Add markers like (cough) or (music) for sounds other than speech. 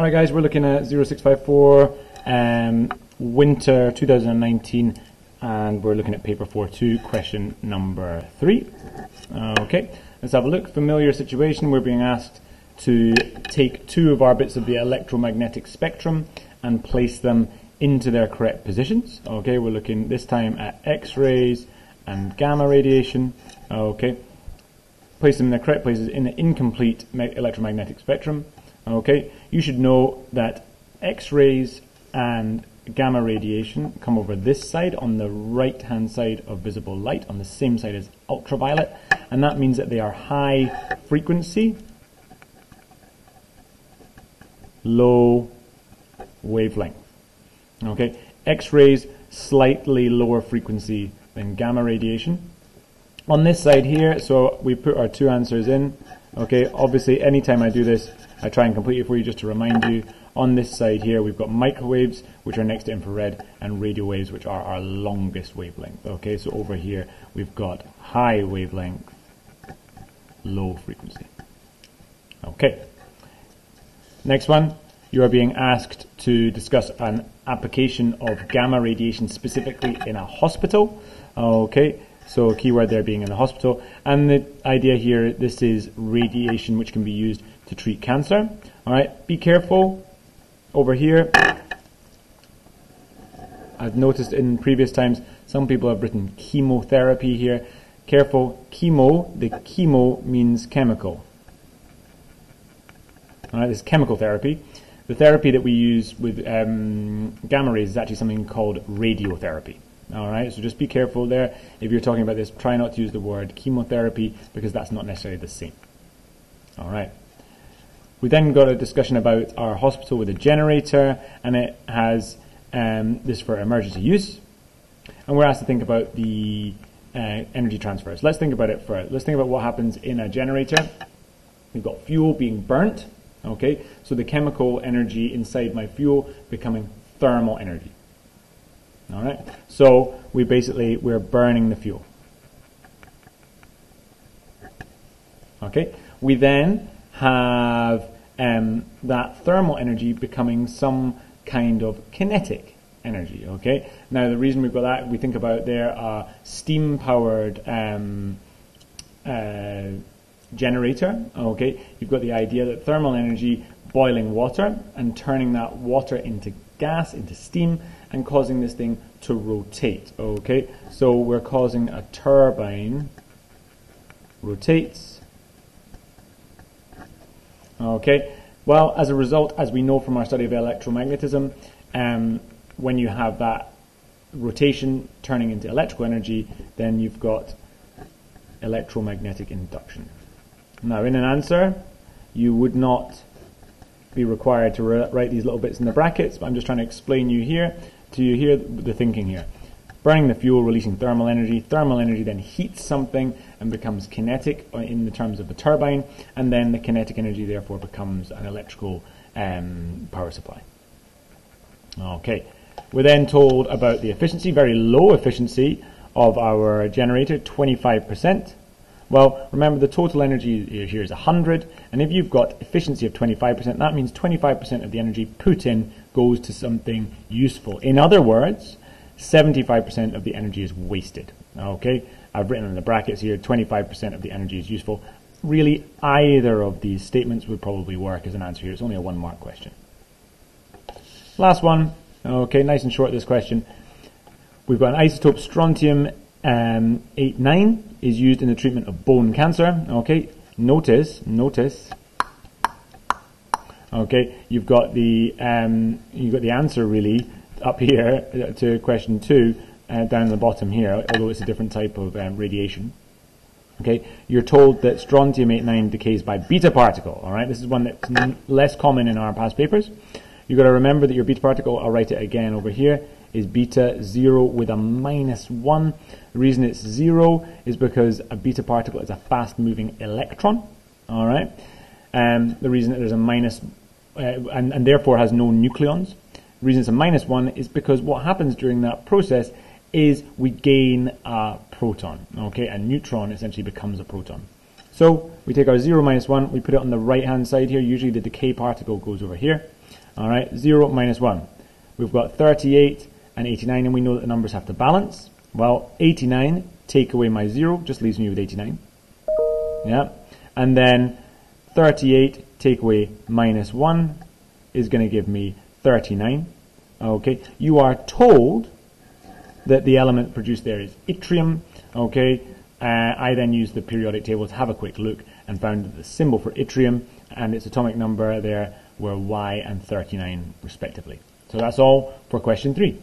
All right, guys, we're looking at 0654 um, winter 2019, and we're looking at paper 4.2, question number 3. Okay, let's have a look. Familiar situation. We're being asked to take two of our bits of the electromagnetic spectrum and place them into their correct positions. Okay, we're looking this time at X-rays and gamma radiation. Okay, place them in their correct places in the incomplete electromagnetic spectrum. Okay, you should know that X-rays and gamma radiation come over this side on the right hand side of visible light on the same side as ultraviolet and that means that they are high frequency low wavelength. Okay? X-rays slightly lower frequency than gamma radiation on this side here so we put our two answers in okay obviously anytime I do this I try and complete it for you just to remind you. On this side here, we've got microwaves, which are next to infrared, and radio waves, which are our longest wavelength. Okay, so over here, we've got high wavelength, low frequency. Okay. Next one, you are being asked to discuss an application of gamma radiation specifically in a hospital. Okay, so keyword there being in the hospital. And the idea here, this is radiation which can be used to treat cancer. All right, be careful over here. I've noticed in previous times some people have written chemotherapy here. Careful, chemo, the chemo means chemical. All right, this is chemical therapy. The therapy that we use with um, gamma rays is actually something called radiotherapy. All right, so just be careful there. If you're talking about this, try not to use the word chemotherapy because that's not necessarily the same. All right. We then got a discussion about our hospital with a generator, and it has um, this for emergency use. And we're asked to think about the uh, energy transfers. Let's think about it first. Let's think about what happens in a generator. We've got fuel being burnt. Okay, so the chemical energy inside my fuel becoming thermal energy. All right, so we basically we're burning the fuel. Okay, we then have um, that thermal energy becoming some kind of kinetic energy. Okay. Now the reason we've got that, we think about there are steam-powered um, uh, generator. Okay. You've got the idea that thermal energy boiling water and turning that water into gas, into steam, and causing this thing to rotate. Okay. So we're causing a turbine rotates Okay, well, as a result, as we know from our study of electromagnetism, um, when you have that rotation turning into electrical energy, then you've got electromagnetic induction. Now, in an answer, you would not be required to write these little bits in the brackets, but I'm just trying to explain you here to you here the thinking here. Burning the fuel, releasing thermal energy. Thermal energy then heats something and becomes kinetic in the terms of the turbine, and then the kinetic energy therefore becomes an electrical um, power supply. Okay, we're then told about the efficiency, very low efficiency of our generator, 25%. Well, remember the total energy here is 100, and if you've got efficiency of 25%, that means 25% of the energy put in goes to something useful. In other words, 75% of the energy is wasted. Okay, I've written in the brackets here 25% of the energy is useful. Really, either of these statements would probably work as an answer here. It's only a one mark question. Last one. Okay, nice and short this question. We've got an isotope strontium um, 89 is used in the treatment of bone cancer. Okay, notice, notice. Okay, you've got the um, you've got the answer really up here (laughs) to question two, uh, down the bottom here, although it's a different type of um, radiation. Okay, you're told that strontium 89 decays by beta particle. All right, this is one that's less common in our past papers. You've got to remember that your beta particle, I'll write it again over here, is beta 0 with a minus 1. The reason it's 0 is because a beta particle is a fast moving electron. All right, um, the reason that there's a minus, uh, and, and therefore has no nucleons the reason it's a minus 1 is because what happens during that process is we gain a proton. Okay, a neutron essentially becomes a proton. So we take our 0 minus 1, we put it on the right hand side here. Usually the decay particle goes over here. All right, 0 minus 1. We've got 38 and 89, and we know that the numbers have to balance. Well, 89, take away my 0, just leaves me with 89. Yeah. And then 38, take away minus 1, is going to give me 39. Okay. You are told that the element produced there is yttrium. Okay. Uh, I then used the periodic table to have a quick look and found that the symbol for yttrium and its atomic number there were Y and 39 respectively. So that's all for question three.